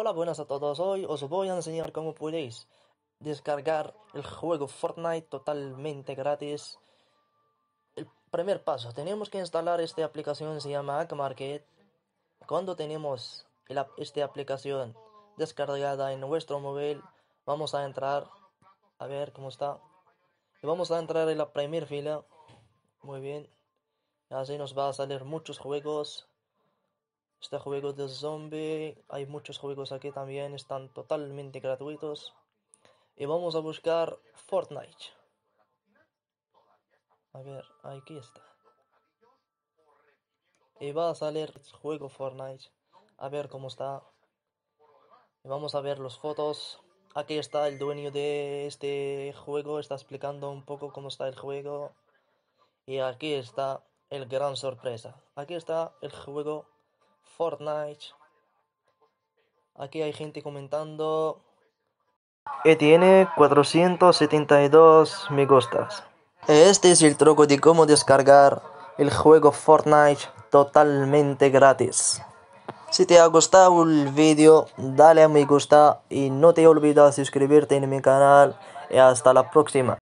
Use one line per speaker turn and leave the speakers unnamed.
Hola, buenas a todos. Hoy os voy a enseñar cómo podéis descargar el juego Fortnite totalmente gratis. El primer paso, tenemos que instalar esta aplicación, se llama Market. Cuando tenemos esta aplicación descargada en nuestro móvil, vamos a entrar, a ver cómo está. Y vamos a entrar en la primera fila. Muy bien. Así nos va a salir muchos juegos este juego de zombie, hay muchos juegos aquí también, están totalmente gratuitos. Y vamos a buscar Fortnite. A ver, aquí está. Y va a salir el juego Fortnite. A ver cómo está. Vamos a ver las fotos. Aquí está el dueño de este juego. Está explicando un poco cómo está el juego. Y aquí está el gran sorpresa. Aquí está el juego Fortnite. Aquí hay gente comentando. Y tiene 472 me gustas. Este es el truco de cómo descargar el juego Fortnite totalmente gratis. Si te ha gustado el vídeo, dale a me gusta y no te olvides suscribirte en mi canal y hasta la próxima.